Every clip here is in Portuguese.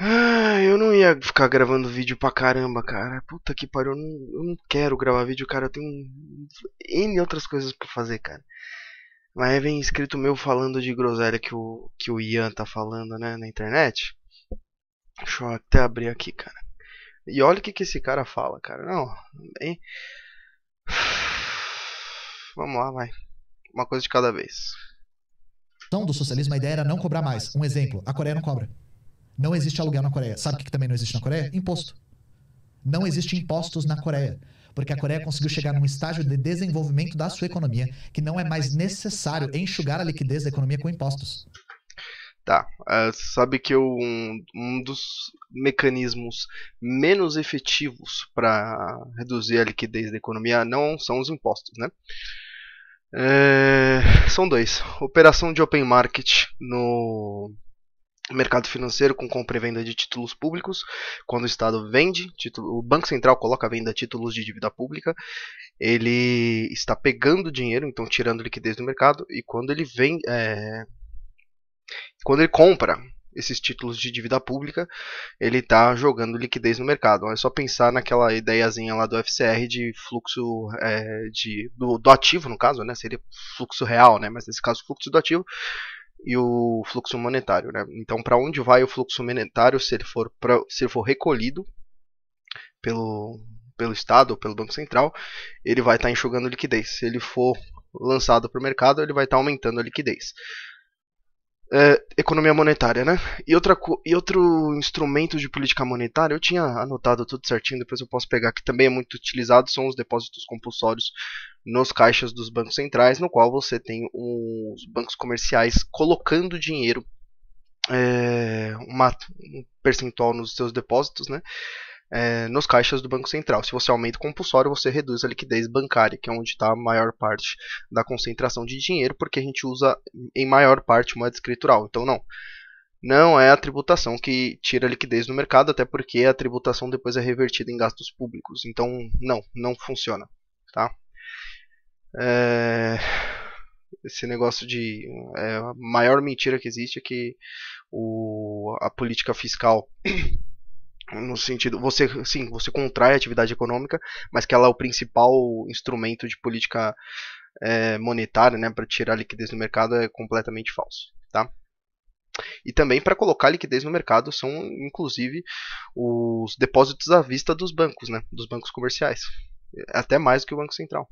Ah, eu não ia ficar gravando vídeo pra caramba, cara. Puta que pariu, eu não, eu não quero gravar vídeo, cara. Eu tenho N outras coisas pra fazer, cara. Mas vem escrito meu falando de groselha que o, que o Ian tá falando, né, na internet. Deixa eu até abrir aqui, cara. E olha o que, que esse cara fala, cara. Não, bem. Vamos lá, vai. Uma coisa de cada vez. Então, do socialismo, a ideia era não cobrar mais. Um exemplo: a Coreia não cobra. Não existe aluguel na Coreia. Sabe o que também não existe na Coreia? Imposto. Não existe impostos na Coreia. Porque a Coreia conseguiu chegar num estágio de desenvolvimento da sua economia que não é mais necessário enxugar a liquidez da economia com impostos. Tá, uh, sabe que um, um dos mecanismos menos efetivos para reduzir a liquidez da economia não são os impostos, né? É, são dois: operação de open market no mercado financeiro com compra e venda de títulos públicos. Quando o Estado vende, título, o Banco Central coloca a venda de títulos de dívida pública, ele está pegando dinheiro, então tirando liquidez do mercado, e quando ele vem, é, quando ele compra esses títulos de dívida pública, ele está jogando liquidez no mercado. É só pensar naquela ideiazinha lá do FCR de fluxo é, de, do, do, ativo, no caso, né? Seria fluxo real, né? Mas nesse caso, fluxo do ativo e o fluxo monetário, né? Então, para onde vai o fluxo monetário se ele for pra, se ele for recolhido pelo pelo Estado ou pelo Banco Central, ele vai estar tá enxugando liquidez. Se ele for lançado para o mercado, ele vai estar tá aumentando a liquidez é, economia monetária, né? E, outra, e outro instrumento de política monetária, eu tinha anotado tudo certinho, depois eu posso pegar, que também é muito utilizado, são os depósitos compulsórios nos caixas dos bancos centrais, no qual você tem os bancos comerciais colocando dinheiro, é, uma, um percentual nos seus depósitos, né? é, nos caixas do Banco Central. Se você aumenta o compulsório, você reduz a liquidez bancária, que é onde está a maior parte da concentração de dinheiro, porque a gente usa em maior parte moeda escritural. Então, não. Não é a tributação que tira a liquidez do mercado, até porque a tributação depois é revertida em gastos públicos. Então, não, não funciona. Tá? É... Esse negócio de. É, a maior mentira que existe é que o, a política fiscal no sentido você sim você contrai a atividade econômica mas que ela é o principal instrumento de política é, monetária né para tirar liquidez do mercado é completamente falso tá e também para colocar liquidez no mercado são inclusive os depósitos à vista dos bancos né dos bancos comerciais até mais do que o banco central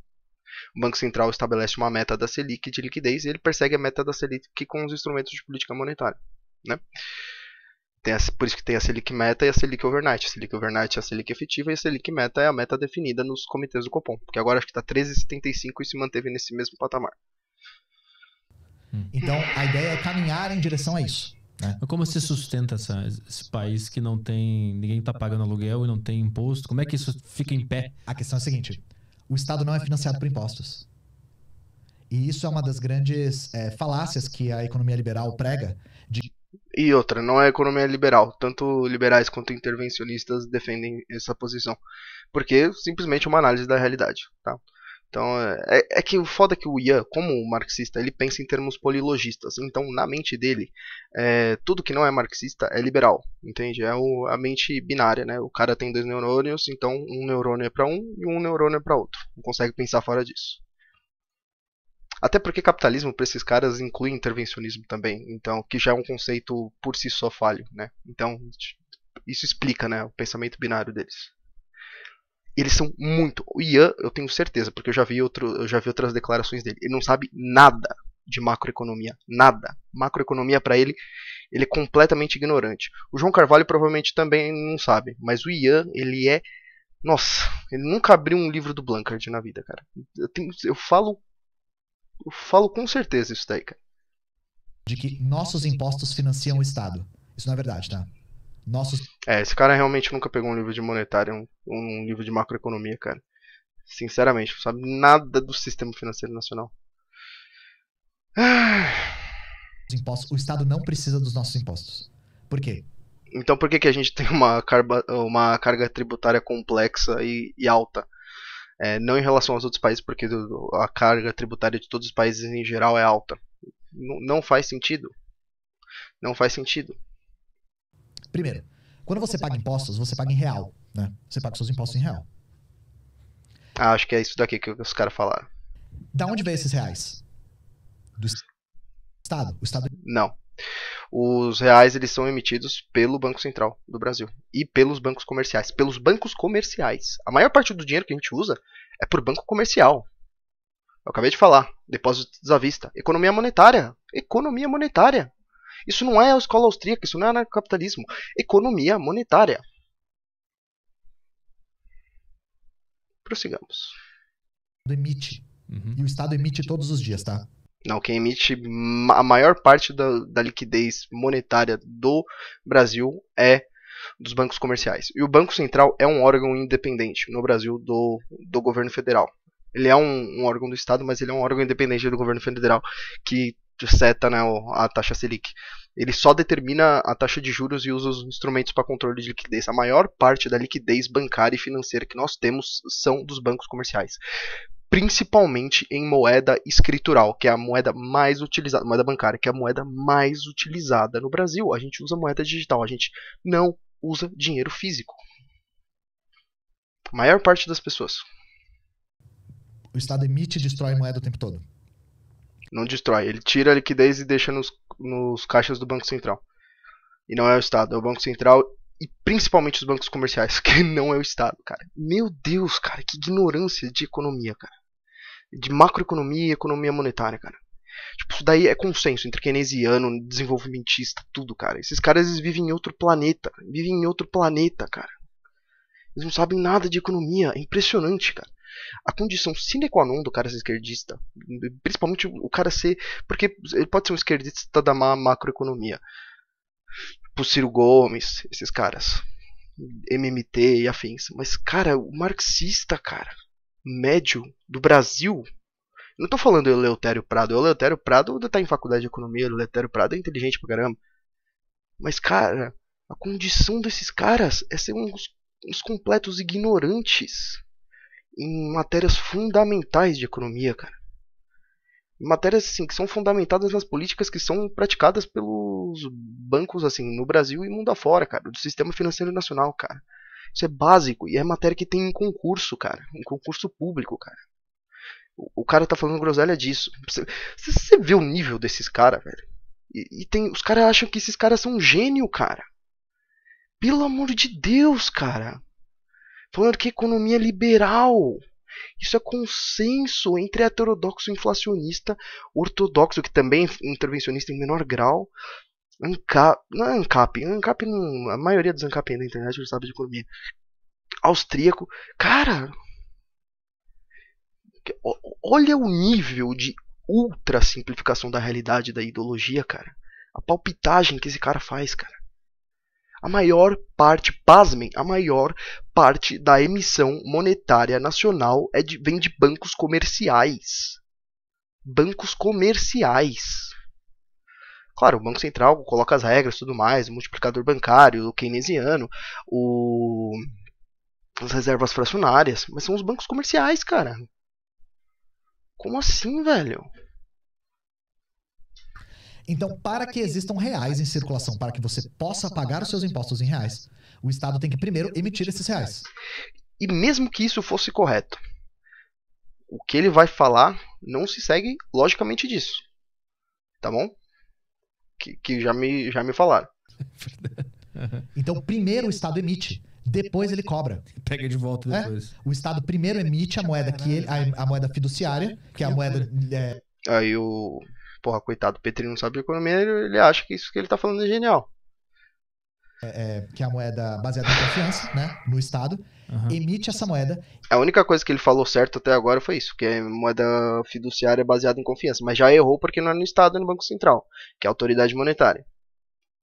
o Banco Central estabelece uma meta da Selic de liquidez e ele persegue a meta da Selic com os instrumentos de política monetária. Né? Tem a, por isso que tem a Selic Meta e a Selic Overnight. A Selic Overnight é a Selic efetiva e a Selic Meta é a meta definida nos comitês do Copom. Porque agora acho que está 13,75 e se manteve nesse mesmo patamar. Então a ideia é caminhar em direção a isso. Né? Como se sustenta essa, esse país que não tem. ninguém está pagando aluguel e não tem imposto? Como é que isso fica em pé? A questão é a seguinte: o Estado não é financiado por impostos. E isso é uma das grandes é, falácias que a economia liberal prega, de e outra, não é economia liberal. Tanto liberais quanto intervencionistas defendem essa posição. Porque simplesmente é uma análise da realidade. Tá? Então, é, é, que o foda é que o Ian, como marxista, ele pensa em termos polilogistas. Então, na mente dele, é, tudo que não é marxista é liberal, entende? É o, a mente binária, né? O cara tem dois neurônios, então um neurônio é para um e um neurônio é para outro. Não consegue pensar fora disso. Até porque capitalismo para esses caras inclui intervencionismo também, então que já é um conceito por si só falho, né? Então isso explica, né, o pensamento binário deles. Eles são muito. O Ian, eu tenho certeza, porque eu já vi outro, eu já vi outras declarações dele. Ele não sabe nada de macroeconomia, nada. Macroeconomia para ele, ele é completamente ignorante. O João Carvalho provavelmente também não sabe, mas o Ian, ele é nossa, ele nunca abriu um livro do Blankard na vida, cara. Eu, tenho, eu falo eu falo com certeza isso daí, cara. De que nossos impostos financiam o Estado. Isso não é verdade, tá? Nossos. É, esse cara realmente nunca pegou um livro de monetário, um, um livro de macroeconomia, cara. Sinceramente, não sabe nada do sistema financeiro nacional. Impostos, o Estado não precisa dos nossos impostos. Por quê? Então por que, que a gente tem uma, carga, uma carga tributária complexa e, e alta? É, não em relação aos outros países, porque a carga tributária de todos os países em geral é alta. N não faz sentido. Não faz sentido. Primeiro, Quando você paga impostos, você paga em real, né? Você paga seus impostos em real. Ah, acho que é isso daqui que os caras falaram. Da onde vem esses reais? Do Estado. O Estado Não. Os reais eles são emitidos pelo Banco Central do Brasil e pelos bancos comerciais. Pelos bancos comerciais. A maior parte do dinheiro que a gente usa é por banco comercial. Eu acabei de falar. Depósitos à vista. Economia monetária. Economia monetária. Isso não é a escola austríaca, isso não é anarcapitalismo. Economia monetária. Prossigamos. emite. Uhum. E o Estado emite todos os dias, tá? Não, quem emite a maior parte da, da liquidez monetária do Brasil é dos bancos comerciais. E o Banco Central é um órgão independente no Brasil do, do governo federal. Ele é um, um órgão do Estado, mas ele é um órgão independente do governo federal que seta né, a taxa Selic. Ele só determina a taxa de juros e usa os instrumentos para controle de liquidez. A maior parte da liquidez bancária e financeira que nós temos são dos bancos comerciais principalmente em moeda escritural, que é a moeda mais utilizada, moeda bancária, que é a moeda mais utilizada no Brasil. A gente usa moeda digital, a gente não usa dinheiro físico. A maior parte das pessoas O Estado emite e destrói moeda o tempo todo. Não destrói, ele tira a liquidez e deixa nos, nos caixas do Banco Central. E não é o Estado, é o Banco Central e principalmente os bancos comerciais, que não é o Estado, cara. Meu Deus, cara, que ignorância de economia, cara. De macroeconomia e economia monetária, cara. Tipo, isso daí é consenso entre keynesiano, desenvolvimentista, tudo, cara. Esses caras eles vivem em outro planeta. Vivem em outro planeta, cara. Eles não sabem nada de economia. É impressionante, cara. A condição sine qua non do cara ser esquerdista, principalmente o cara ser. Porque ele pode ser um esquerdista da ma- macroeconomia. Tipo Ciro Gomes, esses caras. MMT e afins. Mas, cara, o marxista, cara, médio do Brasil. Não tô falando do Eleutério Prado. O Eleutério Prado tá em faculdade de economia. O Eleutério Prado é inteligente pra caramba. Mas, cara, a condição desses caras é ser uns, uns completos ignorantes em matérias fundamentais de economia, cara. Matérias assim, que são fundamentadas nas políticas que são praticadas pelos bancos assim no Brasil e mundo afora, cara, do sistema financeiro nacional, cara. Isso é básico e é matéria que tem em concurso, cara, em concurso público, cara. O, o cara tá falando groselha disso. Você, você vê o nível desses caras, velho. E, e tem, os caras acham que esses caras são um gênio, cara. Pelo amor de Deus, cara. Falando que economia é liberal. Isso é consenso entre heterodoxo inflacionista, ortodoxo, que também é intervencionista em menor grau, ANCAP, não é ANCAP, ANCAP não, a maioria dos ANCAP da internet não sabe de economia, austríaco. Cara, olha o nível de ultra simplificação da realidade da ideologia, cara. A palpitagem que esse cara faz, cara. A maior parte, pasmem, a maior parte da emissão monetária nacional é de, vem de bancos comerciais. Bancos comerciais. Claro, o Banco Central coloca as regras tudo mais, o multiplicador bancário, o keynesiano, o... as reservas fracionárias, mas são os bancos comerciais, cara. Como assim, velho? Então, para que existam reais em circulação, para que você possa pagar os seus impostos em reais, o Estado tem que primeiro emitir esses reais. E mesmo que isso fosse correto, o que ele vai falar não se segue logicamente disso. Tá bom? Que, que já, me, já me falaram. Então, primeiro o Estado emite, depois ele cobra. Pega de volta É? depois. O Estado primeiro emite a moeda que ele, a, a moeda fiduciária, que é a moeda é, Aí o. Porra, coitado, o Petri não sabe de economia, ele ele acha que isso que ele tá falando é genial. que é a moeda baseada em confiança, né, no Estado, Aham. emite essa moeda A única coisa que ele falou certo até agora foi isso, que é moeda fiduciária baseada em confiança. Mas já errou porque não é no Estado, é no Banco Central, que é a autoridade monetária.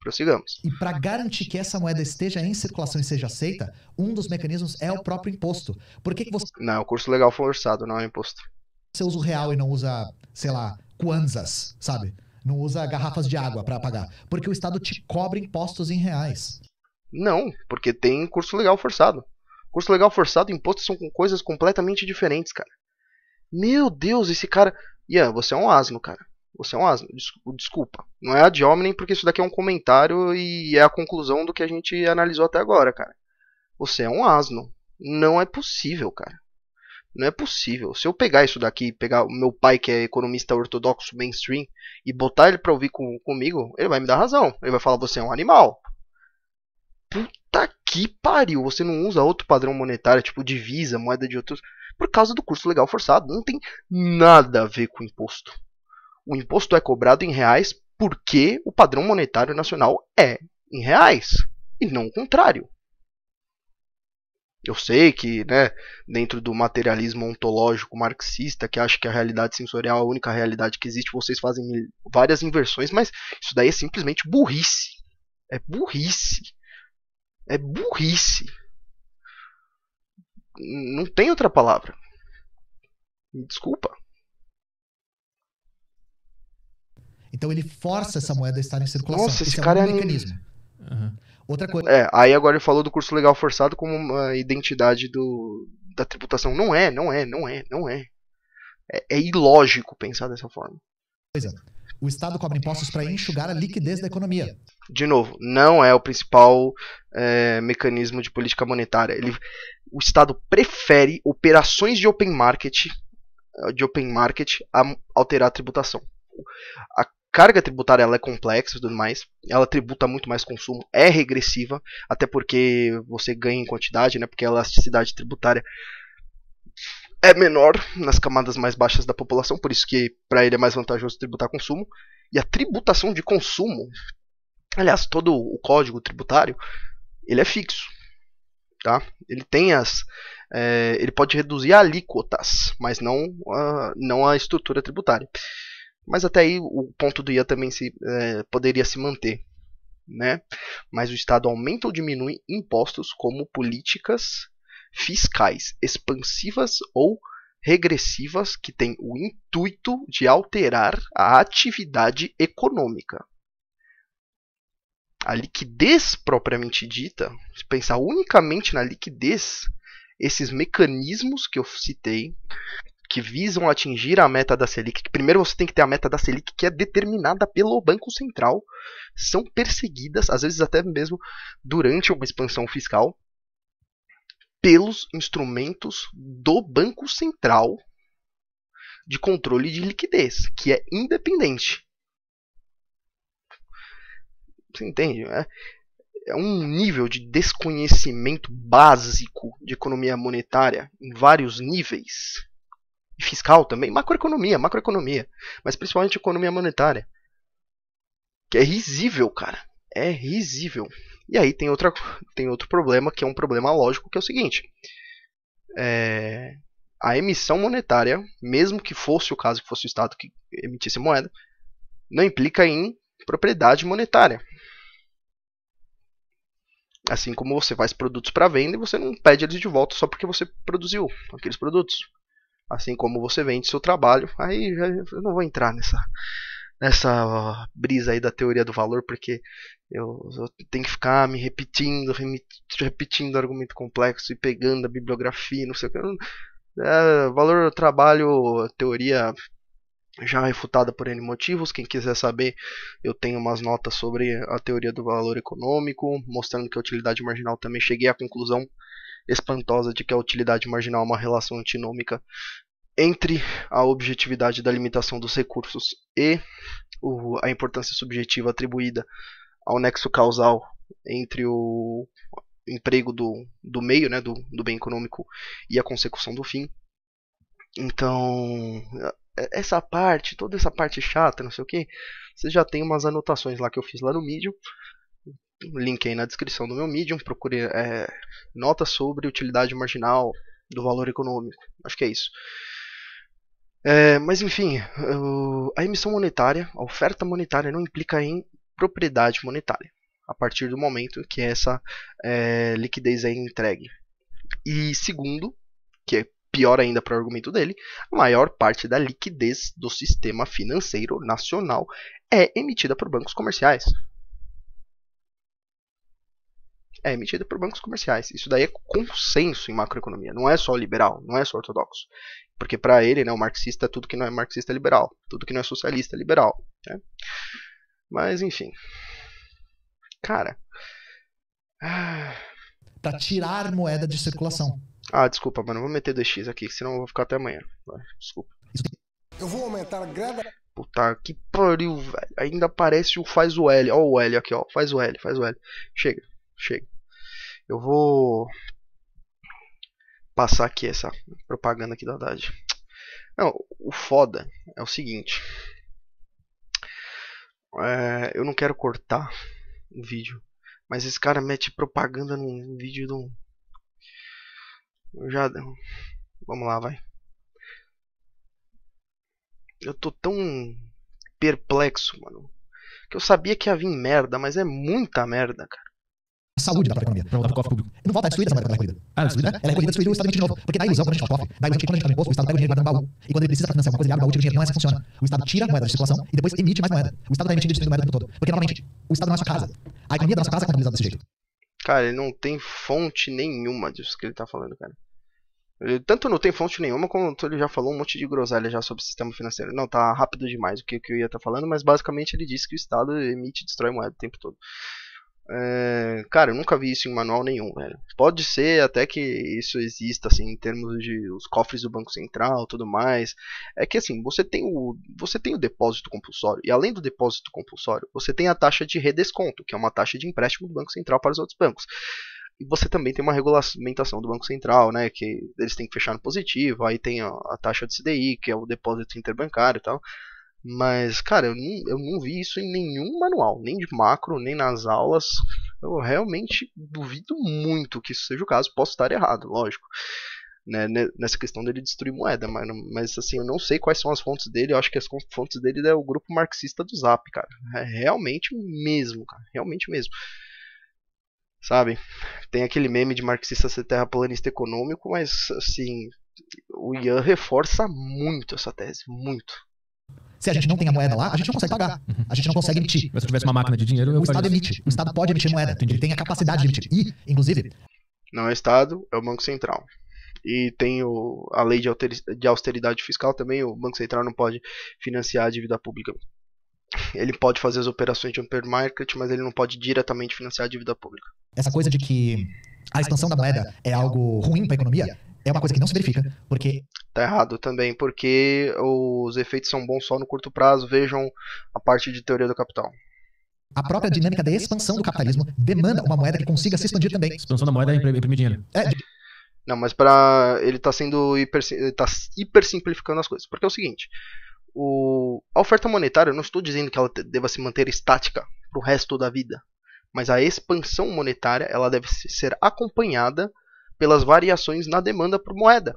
Prossigamos. E para garantir que essa moeda esteja em circulação e seja aceita, um dos mecanismos é o próprio imposto. Por que, que você Não, é o curso legal forçado, não é o imposto. usa o real e não usa, sei lá, kwanzas, sabe? Não usa garrafas de água para pagar? Porque o Estado te cobra impostos em reais. Não, porque tem curso legal forçado. Curso legal forçado e imposto são coisas completamente diferentes, cara. Meu Deus, esse cara. Ian, você é um asno, cara. Você é um asno. Desculpa. Não é ad hominem, porque isso daqui é um comentário e é a conclusão do que a gente analisou até agora, cara. Você é um asno. Não é possível, cara. Não é possível. Se eu pegar isso daqui, pegar o meu pai, que é economista ortodoxo mainstream, e botar ele pra ouvir com, comigo, ele vai me dar razão. Ele vai falar: você é um animal. Puta que pariu. Você não usa outro padrão monetário, tipo divisa, moeda de outros, por causa do curso legal forçado. Não tem nada a ver com imposto o imposto é cobrado em reais porque o padrão monetário nacional é em reais e não o contrário. Eu sei que, né, dentro do materialismo ontológico marxista, que acha que a realidade sensorial é a única realidade que existe, vocês fazem várias inversões, mas isso daí é simplesmente burrice. É burrice. É burrice. Não tem outra palavra. Desculpa. Então ele força essa moeda a estar em circulação. Nossa, esse, esse cara é um é mecanismo. Uhum. Outra coisa. É, aí agora ele falou do curso legal forçado como uma identidade do, da tributação. Não é, não é, não é, não é. É, é ilógico pensar dessa forma. Coisa. O Estado cobra impostos para enxugar a liquidez da economia. De novo, não é o principal é, mecanismo de política monetária. Ele, o Estado prefere operações de open market, de open market a alterar a tributação. A carga tributária ela é complexa e tudo mais. Ela tributa muito mais consumo, é regressiva, até porque você ganha em quantidade, né? Porque a elasticidade tributária é menor nas camadas mais baixas da população, por isso que para ele é mais vantajoso tributar consumo. E a tributação de consumo, aliás, todo o código tributário, ele é fixo, tá? Ele tem as, é, ele pode reduzir alíquotas, mas não, a, não a estrutura tributária. Mas até aí o ponto do IA também se, é, poderia se manter. Né? Mas o Estado aumenta ou diminui impostos como políticas fiscais expansivas ou regressivas que têm o intuito de alterar a atividade econômica. A liquidez propriamente dita, se pensar unicamente na liquidez, esses mecanismos que eu citei, que visam atingir a meta da Selic, que primeiro você tem que ter a meta da Selic que é determinada pelo Banco Central, são perseguidas, às vezes até mesmo durante uma expansão fiscal, pelos instrumentos do Banco Central de controle de liquidez, que é independente. Você entende? É, é um nível de desconhecimento básico de economia monetária em vários níveis e fiscal também, macroeconomia, macroeconomia, mas principalmente economia monetária. Que é risível, cara. É risível. E aí tem, outra, tem outro problema, que é um problema lógico, que é o seguinte. É, a emissão monetária, mesmo que fosse o caso que fosse o Estado que emitisse moeda, não implica em propriedade monetária. Assim como você faz produtos para venda e você não pede eles de volta só porque você produziu aqueles produtos assim como você vende seu trabalho. Aí eu não vou entrar nessa nessa brisa aí da teoria do valor, porque eu, eu tenho que ficar me repetindo, repetindo argumento complexo e pegando a bibliografia, não sei o que. É, valor trabalho, teoria já refutada por N motivos. Quem quiser saber, eu tenho umas notas sobre a teoria do valor econômico, mostrando que a utilidade marginal também cheguei à conclusão espantosa de que a utilidade marginal é uma relação antinômica entre a objetividade da limitação dos recursos e o, a importância subjetiva atribuída ao nexo causal entre o emprego do, do meio, né, do, do bem econômico e a consecução do fim. Então, essa parte, toda essa parte chata, não sei o que, você já tem umas anotações lá que eu fiz lá no Medium link aí na descrição do meu Medium. Procure é, sobre utilidade marginal do valor econômico. Acho que é isso. É, mas enfim, a emissão monetária, a oferta monetária não implica em propriedade monetária a partir do momento que essa é, liquidez é entregue. E segundo, que é pior ainda para o argumento dele, a maior parte da liquidez do sistema financeiro nacional é emitida por bancos comerciais. É emitida por bancos comerciais. Isso daí é consenso em macroeconomia, não é só liberal, não é só ortodoxo. Porque para ele, né, o marxista, é tudo que não é marxista é liberal, tudo que não é socialista é liberal. Né? Mas enfim. Cara. Para tirar moeda de circulação. Ah, desculpa, mano, vou meter 2x aqui, senão eu vou ficar até amanhã. Desculpa. Eu vou aumentar grada. Puta que pariu, velho. Ainda aparece o faz o L. Ó o L aqui, ó. Faz o L, faz o L. Chega, chega. Eu vou passar aqui essa propaganda aqui da Haddad. Não, o foda é o seguinte. É, eu não quero cortar o vídeo, mas esse cara mete propaganda num vídeo de um. Já. Vamos lá, vai. Eu tô tão perplexo, mano. Que eu sabia que ia vir merda, mas é muita merda, cara saúde da própria economia, para o cofre público. Não volta a destruir essa moeda quando ela é recolhida. Ah, destruída, né? Ela é recolhida, destruída, o Estado emite de novo. Porque dá ilusão quando a gente fala cofre, dá ilusão que quando a gente fala imposto, o Estado pega o dinheiro e guarda no baú. E quando ele precisa para financiar uma coisa, ele abre o baú e tira o dinheiro. Não é assim que funciona. O Estado tira a moeda da circulação e depois emite mais moeda. O Estado está emitindo e destruindo moeda o tempo todo. Porque normalmente, o Estado não é a sua casa. A economia da nossa casa é contabilizada desse jeito. Cara, ele não tem fonte nenhuma disso que ele tá falando, cara. Ele tanto não tem fonte nenhuma, como ele já falou um monte de groselha já sobre o sistema financeiro. Não, tá rápido demais o que, que eu ia estar tá falando, mas basicamente ele disse que o Estado emite e destrói moeda o tempo todo. É, cara, eu nunca vi isso em manual nenhum, velho. Pode ser até que isso exista, assim, em termos de os cofres do Banco Central tudo mais. É que, assim, você tem o, você tem o depósito compulsório. E além do depósito compulsório, você tem a taxa de redesconto, que é uma taxa de empréstimo do Banco Central para os outros bancos. E você também tem uma regulamentação do Banco Central, né? Que eles têm que fechar no positivo. Aí tem a, a taxa de CDI, que é o depósito interbancário e tal. Mas, cara, eu não, eu não vi isso em nenhum manual, nem de macro, nem nas aulas. Eu realmente duvido muito que isso seja o caso. Posso estar errado, lógico. Né, nessa questão dele destruir moeda, mas, mas assim, eu não sei quais são as fontes dele. Eu acho que as fontes dele é o grupo marxista do Zap, cara. É realmente mesmo, cara. Realmente mesmo. Sabe? Tem aquele meme de marxista ser terraplanista econômico, mas assim, o Ian reforça muito essa tese, muito. Se a gente não tem a moeda lá, a gente não consegue pagar. A gente não consegue emitir. Mas se eu tivesse uma máquina de dinheiro, eu O Estado emite. O Estado pode emitir moeda. Ele tem a capacidade de emitir. E, inclusive. Não é o Estado, é o Banco Central. E tem o, a lei de austeridade fiscal também. O Banco Central não pode financiar a dívida pública. Ele pode fazer as operações de open market, mas ele não pode diretamente financiar a dívida pública. Essa coisa de que a expansão da moeda é algo ruim para a economia é uma coisa que não se verifica, porque. Tá errado também, porque os efeitos são bons só no curto prazo. Vejam a parte de teoria do capital. A própria dinâmica da expansão do capitalismo demanda uma moeda que consiga se expandir também. Expansão da moeda é imprimir dinheiro. É. Não, mas para ele está sendo hiper, tá hiper simplificando as coisas. Porque é o seguinte, o, a oferta monetária, eu não estou dizendo que ela deva se manter estática para o resto da vida, mas a expansão monetária ela deve ser acompanhada pelas variações na demanda por moeda.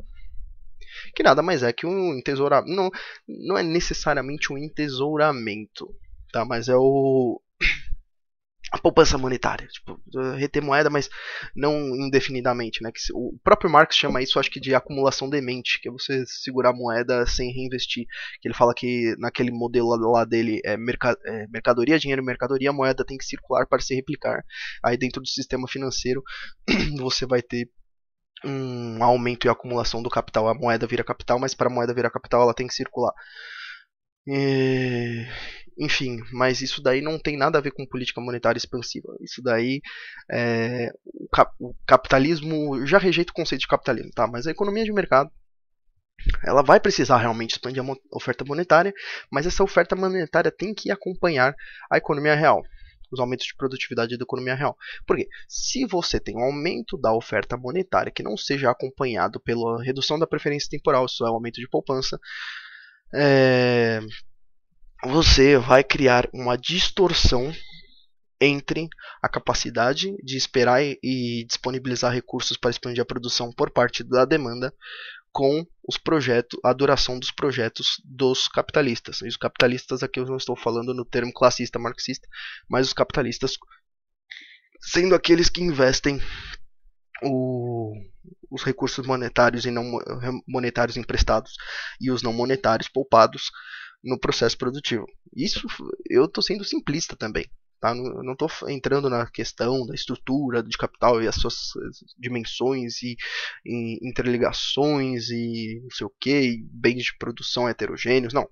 Que nada mais é que um entesouramento. Não, não é necessariamente um entesouramento, tá? mas é o. A poupança monetária, tipo, reter moeda, mas não indefinidamente, né? Que o próprio Marx chama isso, acho que, de acumulação demente, que é você segurar moeda sem reinvestir. Que ele fala que naquele modelo lá dele é, merca é mercadoria, dinheiro, mercadoria, moeda tem que circular para se replicar. Aí dentro do sistema financeiro você vai ter um aumento e acumulação do capital. A moeda vira capital, mas para a moeda virar capital ela tem que circular. E... Enfim, mas isso daí não tem nada a ver com política monetária expansiva. Isso daí é... o, cap... o capitalismo já rejeita o conceito de capitalismo, tá? Mas a economia de mercado ela vai precisar realmente expandir a oferta monetária, mas essa oferta monetária tem que acompanhar a economia real os aumentos de produtividade da economia real. Porque se você tem um aumento da oferta monetária que não seja acompanhado pela redução da preferência temporal, isso é o aumento de poupança, é, você vai criar uma distorção entre a capacidade de esperar e disponibilizar recursos para expandir a produção por parte da demanda com os projetos, a duração dos projetos dos capitalistas. E os capitalistas aqui eu não estou falando no termo classista marxista, mas os capitalistas sendo aqueles que investem o, os recursos monetários e não monetários emprestados e os não monetários poupados no processo produtivo. Isso eu estou sendo simplista também, Tá? Não, não tô entrando na questão da estrutura de capital e as suas dimensões e, e interligações e não sei o que, bens de produção heterogêneos, não.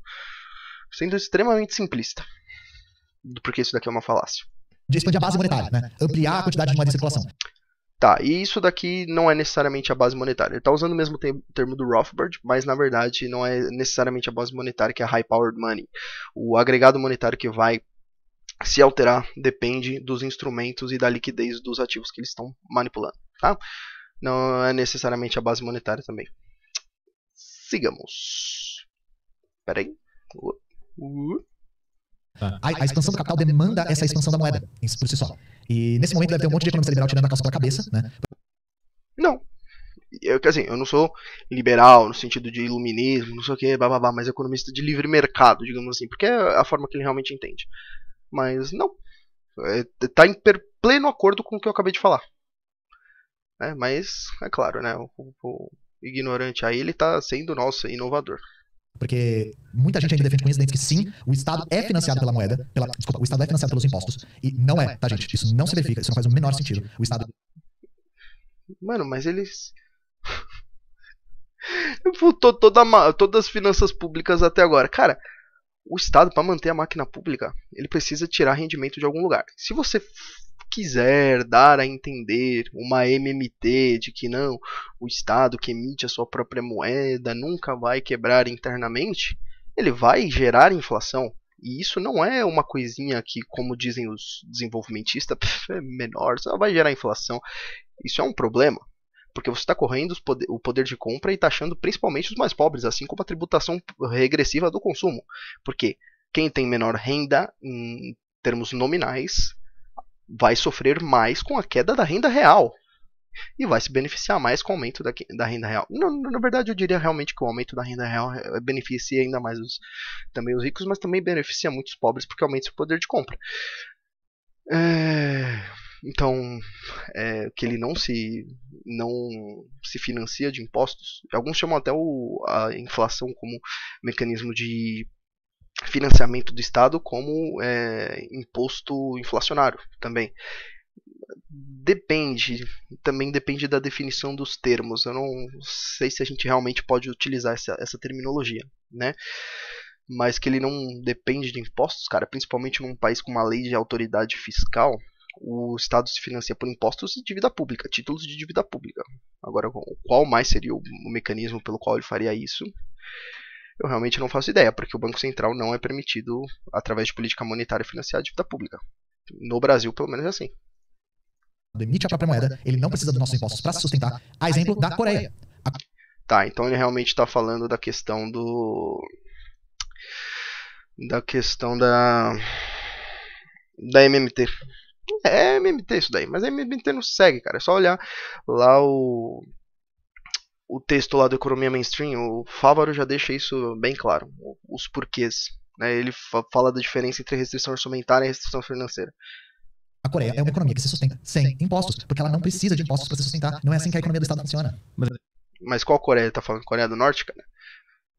Sendo extremamente simplista. Porque isso daqui é uma falácia. De expandir a base monetária, né? Ampliar a quantidade de moeda em circulação. Tá, e isso daqui não é necessariamente a base monetária. Ele está usando o mesmo termo do Rothbard, mas na verdade não é necessariamente a base monetária que é high powered money. O agregado monetário que vai se alterar depende dos instrumentos e da liquidez dos ativos que eles estão manipulando, tá? Não é necessariamente a base monetária também. Sigamos. Espera aí. Uh, uh. A, a, expansão do capital demanda essa expansão da moeda por si só. E nesse momento deve ter um monte de economista liberal tirando a calça pela cabeça, né? Não. Eu, assim, eu não sou liberal no sentido de iluminismo, não sei o que, bababá, mas economista de livre mercado, digamos assim, porque é a forma que ele realmente entende. Mas não. Está é, em pleno acordo com o que eu acabei de falar. É, mas, é claro, né? O, o, ignorante aí, ele está sendo, nossa, inovador. Porque muita gente ainda defende com isso que sim, o Estado é financiado pela moeda, pela, desculpa, o Estado é financiado pelos impostos. E não é, tá, gente? Isso não se verifica, isso não faz o menor sentido. O Estado. Mano, mas eles. Toda, todas as finanças públicas até agora. Cara, o Estado, para manter a máquina pública, ele precisa tirar rendimento de algum lugar. Se você quiser dar a entender uma MMT de que não, o Estado que emite a sua própria moeda nunca vai quebrar internamente, ele vai gerar inflação. E isso não é uma coisinha que, como dizem os desenvolvimentistas, é menor, só vai gerar inflação. Isso é um problema. Porque você está correndo o poder de compra e taxando principalmente os mais pobres, assim como a tributação regressiva do consumo. Porque quem tem menor renda em termos nominais vai sofrer mais com a queda da renda real e vai se beneficiar mais com o aumento da, da renda real. Não, na verdade, eu diria realmente que o aumento da renda real beneficia ainda mais os, também os ricos, mas também beneficia muitos pobres porque aumenta seu poder de compra. É, então, é, que ele não se não se financia de impostos. Alguns chamam até o, a inflação como mecanismo de financiamento do Estado como é, imposto inflacionário também. Depende, também depende da definição dos termos. Eu não sei se a gente realmente pode utilizar essa, essa terminologia, né? Mas que ele não depende de impostos, cara, principalmente num país com uma lei de autoridade fiscal, o Estado se financia por impostos e dívida pública, títulos de dívida pública. Agora, qual mais seria o mecanismo pelo qual ele faria isso? Eu realmente não faço ideia, porque o Banco Central não é permitido, através de política monetária, financiar a dívida pública. No Brasil, pelo menos, é assim. Emite a própria moeda, ele não precisa dos nossos impostos para se sustentar. A exemplo da Coreia. A... Tá, então ele realmente está falando da questão do. Da questão da. Da MMT. É MMT isso daí, mas a MMT não segue, cara. É só olhar lá o o texto lá do Economia Mainstream, o Fávaro já deixa isso bem claro, os porquês. Né? Ele fala da diferença entre restrição orçamentária e restrição financeira. A Coreia é uma economia que se sustenta sem impostos, porque ela não precisa de impostos para se sustentar. Não é assim que a economia do Estado funciona. Mas qual Coreia ele está falando? Coreia do Norte, cara?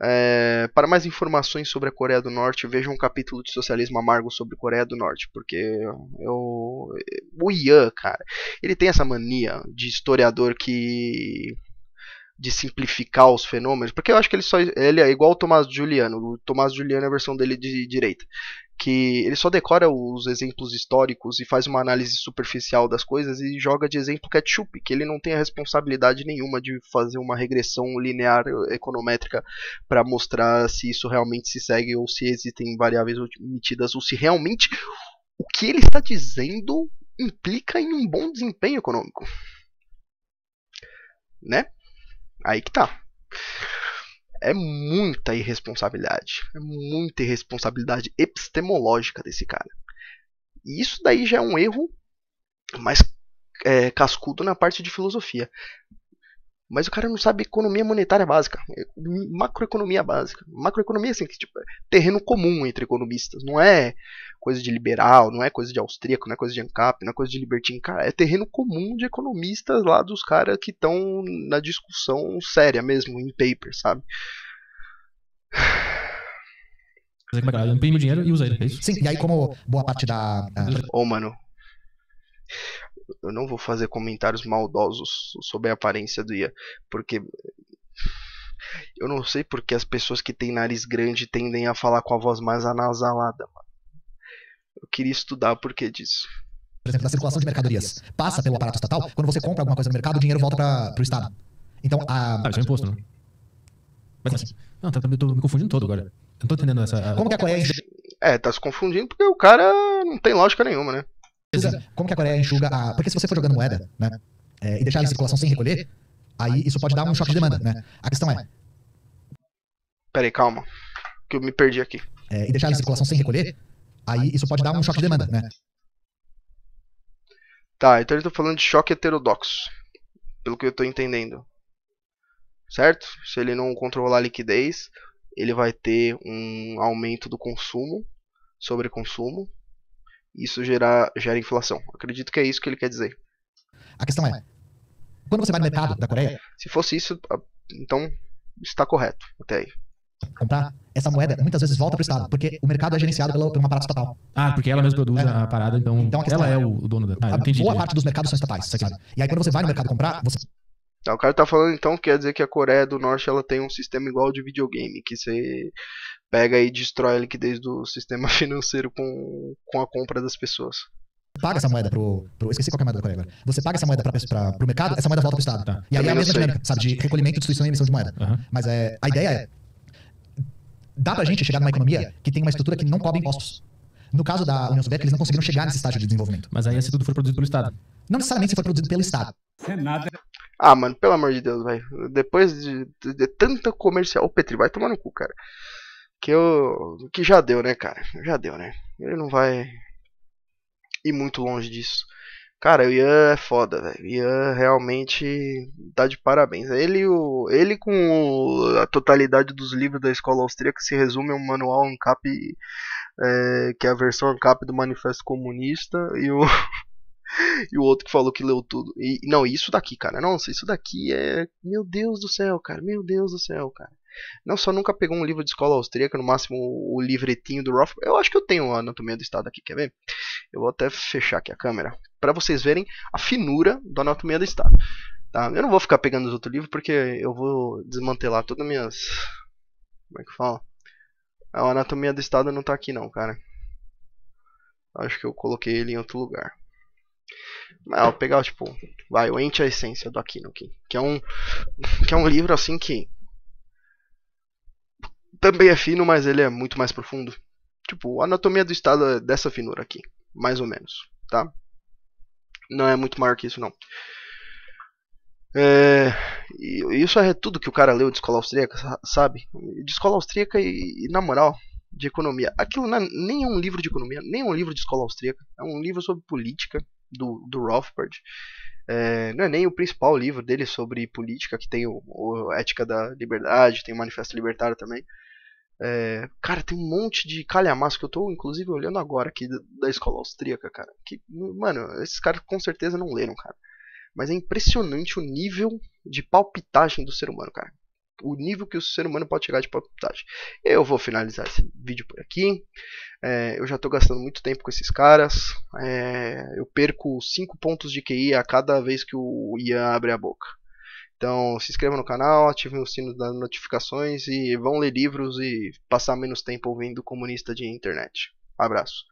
É, para mais informações sobre a Coreia do Norte, veja um capítulo de Socialismo Amargo sobre Coreia do Norte, porque eu, o Ian, cara, ele tem essa mania de historiador que de simplificar os fenômenos, porque eu acho que ele só ele é igual o Tomás Juliano, o Tomás Juliano é a versão dele de direita, que ele só decora os exemplos históricos e faz uma análise superficial das coisas e joga de exemplo ketchup, que ele não tem a responsabilidade nenhuma de fazer uma regressão linear econométrica para mostrar se isso realmente se segue ou se existem variáveis omitidas ou se realmente o que ele está dizendo implica em um bom desempenho econômico. Né? Aí que tá. É muita irresponsabilidade. É muita irresponsabilidade epistemológica desse cara. E isso daí já é um erro mais é, cascudo na parte de filosofia. Mas o cara não sabe economia monetária básica, macroeconomia básica. Macroeconomia assim, que, tipo, é terreno comum entre economistas, não é coisa de liberal, não é coisa de austríaco, não é coisa de ANCAP, não é coisa de libertino, cara, é terreno comum de economistas lá dos caras que estão na discussão séria mesmo, em paper, sabe? É que ela imprime o dinheiro e usa ele, é isso? Sim, e aí como boa parte da... Ô, mano. Eu não vou fazer comentários maldosos sobre a aparência do Ian, porque eu não sei porque as pessoas que têm nariz grande tendem a falar com a voz mais anasalada, mano. Eu queria estudar o porquê disso. por exemplo, da circulação de mercadorias passa pelo aparato estatal, quando você compra alguma coisa no mercado, o dinheiro volta para o Estado. Então, a... Ah, isso é um imposto, não? Mas, assim? não, tá, tá, tô me confundindo todo agora. Eu não tô entendendo essa. a- como que a Coreia É, tá se confundindo porque o cara não tem lógica nenhuma, né? Como que a Coreia enxuga a... Porque se você for jogando moeda, né, é, e deixar ela em circulação sem recolher, aí isso pode dar um choque de demanda, né? A questão é, Pera aí, calma. Que eu me perdi aqui. é, e deixar ela em circulação sem recolher, aí isso pode dar um choque de demanda, né? Tá, então ele tá falando de choque heterodoxo. Pelo que eu tô entendendo. Certo? Se ele não controlar a liquidez, ele vai ter um aumento do consumo, sobre consumo. Isso gera, gera inflação. Acredito que é isso que ele quer dizer. A questão é, quando você vai no mercado da Coreia Se fosse isso, então está correto até aí. comprar, essa moeda muitas vezes volta para o Estado, porque o mercado é gerenciado pelo, por um aparato estatal. Ah, porque ela mesma produz É. a parada, então, Então a ela é é- o dono da. Ah, A entendi. boa parte dos mercados são estatais, sabe? E aí quando você vai no mercado comprar, você Tá, o cara tá falando então que quer dizer que a Coreia do Norte ela tem um sistema igual de videogame, que você pega e destrói a liquidez do sistema financeiro com, com a compra das pessoas. paga essa moeda pro, pro esqueci qual é a moeda da Coreia agora. Você paga essa moeda para pro mercado, essa moeda volta pro Estado. Tá. E aí é a mesma dinâmica, sabe, de recolhimento, destruição e emissão de moeda. Aham. Mas é, a ideia é dá pra gente chegar numa economia que tem uma estrutura que não cobra impostos. No caso da União Soviética, eles não conseguiram chegar nesse estágio de desenvolvimento. Mas aí se tudo for produzido pelo Estado. Não necessariamente se for produzido pelo Estado. Ah, mano, pelo amor de Deus, velho. Depois de, de, de tanta comercial. Ô, Petri, vai tomar no cu, cara. Que eu. Que já deu, né, cara? Já deu, né? Ele não vai ir muito longe disso. Cara, o Ian é foda, velho. Ian realmente tá de parabéns. Ele, o, ele com o- a totalidade dos livros da escola austríaca se resume a um manual ANCAP, é, que é a versão ANCAP do Manifesto Comunista, e o, e o outro que falou que leu tudo. E não, isso daqui, cara. Nossa, isso daqui é. Meu Deus do céu, cara. Meu Deus do céu, cara. Não só nunca pegou um livro de escola austríaca, no máximo o livretinho do Rothbard. Eu acho que eu tenho a Anatomia do Estado aqui, quer ver? Eu vou até fechar aqui a câmera para vocês verem a finura da Anatomia do Estado. Tá? Eu não vou ficar pegando os outros livros porque eu vou desmantelar todas as minhas. Como é que fala? A Anatomia do Estado não tá aqui, não, cara. Acho que eu coloquei ele em outro lugar. Mas eu vou pegar, tipo, vai, o Ente a Essência do Aquino aqui. Que é um. Que é um livro assim que. Também é fino, mas ele é muito mais profundo. Tipo, a anatomia do estado é dessa finura aqui. Mais ou menos, tá? Não é muito maior que isso, não. É, isso é tudo que o cara leu de escola austríaca, sa- sabe? De escola austríaca e, na moral, de economia. Aquilo não é nem um livro de economia, nem um livro de escola austríaca. É um livro sobre política do, do Rothbard. É, não é nem o principal livro dele sobre política, que tem o, o Ética da Liberdade, tem o Manifesto Libertário também. É, cara, tem um monte de calhamaço que eu tô, inclusive, olhando agora aqui da, escola austríaca, cara. Que, mano, esses caras com certeza não leram, cara. Mas é impressionante o nível de palpitagem do ser humano, cara. O nível que o ser humano pode chegar de palpitagem. Eu vou finalizar esse vídeo por aqui. É, eu já tô gastando muito tempo com esses caras. É, eu perco 5 pontos de QI a cada vez que o Ian abre a boca. Então se inscreva no canal, ativem o sino das notificações e vão ler livros e passar menos tempo ouvindo comunista de internet. Abraço.